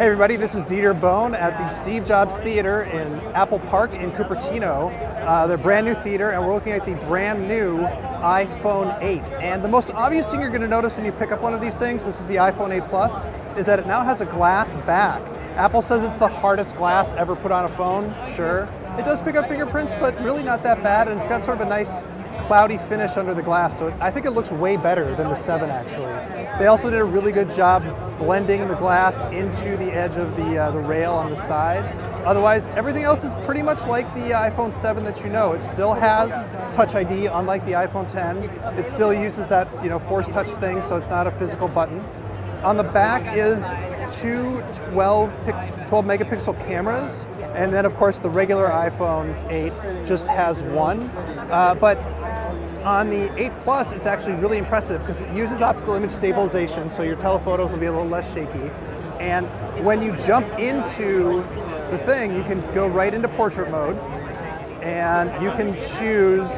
Hey everybody, this is Dieter Bohn at the Steve Jobs Theater in Apple Park in Cupertino. Uh, they're brand new theater and we're looking at the brand new iPhone 8. And the most obvious thing you're going to notice when you pick up one of these things, this is the iPhone 8 Plus, is that it now has a glass back. Apple says it's the hardest glass ever put on a phone, sure. It does pick up fingerprints, but really not that bad, and it's got sort of a nice cloudy finish under the glass, so I think it looks way better than the 7 actually. They also did a really good job blending the glass into the edge of the, uh, the rail on the side. Otherwise, everything else is pretty much like the iPhone 7 that you know. It still has Touch ID, unlike the iPhone 10. It still uses that you know force touch thing, so it's not a physical button. On the back is two 12, 12 megapixel cameras, and then of course the regular iPhone 8 just has one. Uh, but on the 8 Plus, it's actually really impressive because it uses optical image stabilization, so your telephotos will be a little less shaky. And when you jump into the thing, you can go right into portrait mode, and you can choose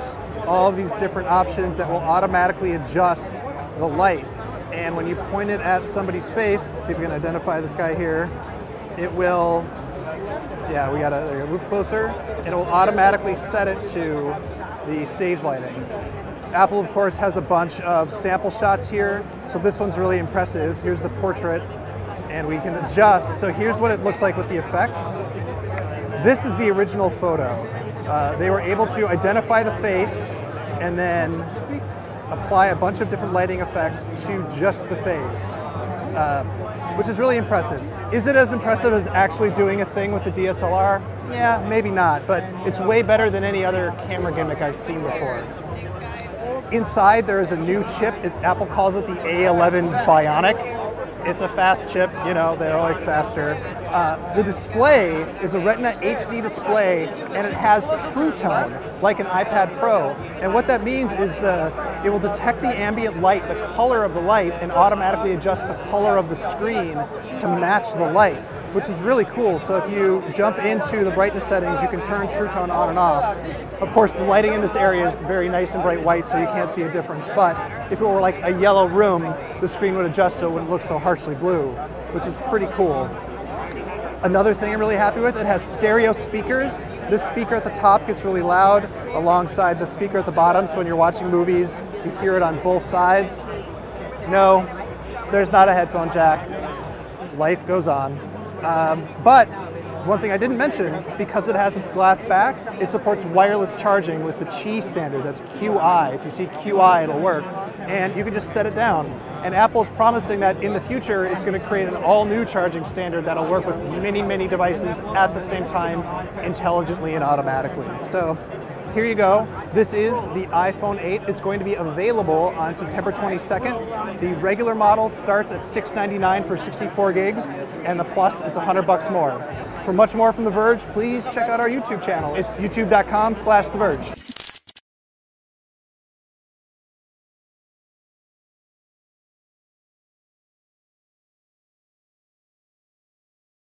all these different options that will automatically adjust the light. And when you point it at somebody's face, see if we can identify this guy here, it will, yeah, we gotta move closer. It will automatically set it to the stage lighting. Apple, of course, has a bunch of sample shots here. So this one's really impressive. Here's the portrait, and we can adjust. So here's what it looks like with the effects. This is the original photo. Uh, they were able to identify the face and then apply a bunch of different lighting effects to just the face, uh, which is really impressive. Is it as impressive as actually doing a thing with the DSLR? Yeah, maybe not, but it's way better than any other camera gimmick I've seen before. Inside there is a new chip. It, Apple calls it the A11 Bionic. It's a fast chip, you know, they're always faster. Uh, the display is a Retina HD display and it has True Tone, like an iPad Pro. And what that means is the it will detect the ambient light, the color of the light, and automatically adjust the color of the screen to match the light which is really cool. So if you jump into the brightness settings, you can turn True Tone on and off. Of course, the lighting in this area is very nice and bright white, so you can't see a difference. But if it were like a yellow room, the screen would adjust so it wouldn't look so harshly blue, which is pretty cool. Another thing I'm really happy with, it has stereo speakers. This speaker at the top gets really loud alongside the speaker at the bottom, so when you're watching movies, you hear it on both sides. No, there's not a headphone jack. Life goes on. Um, but one thing I didn't mention, because it has a glass back, it supports wireless charging with the Qi standard. That's QI. If you see QI, it'll work. And you can just set it down. And Apple's promising that in the future, it's going to create an all new charging standard that'll work with many, many devices at the same time, intelligently and automatically. So here you go. This is the iPhone 8. It's going to be available on September 22nd. The regular model starts at 699 for 64 gigs, and the Plus is 100 bucks more. For much more from The Verge, please check out our YouTube channel. It's youtube.com slash The Verge.